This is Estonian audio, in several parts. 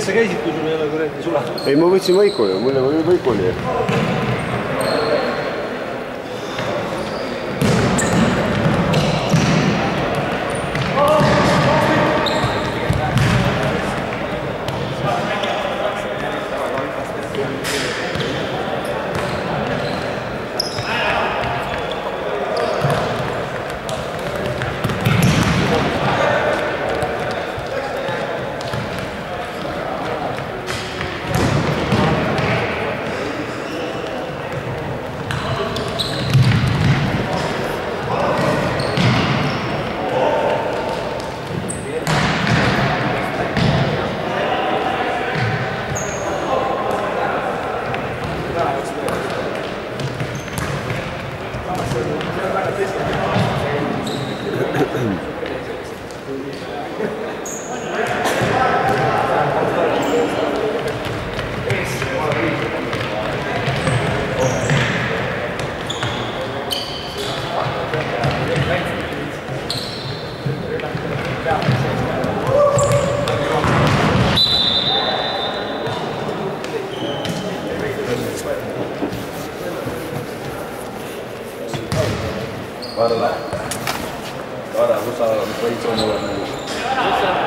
sain selle mille või-, eest sa käisid, kui sul ei ole kuradi sula? ei ma võtsin Võiku ju, mul oli Võiku oli. 不是。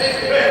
Amen.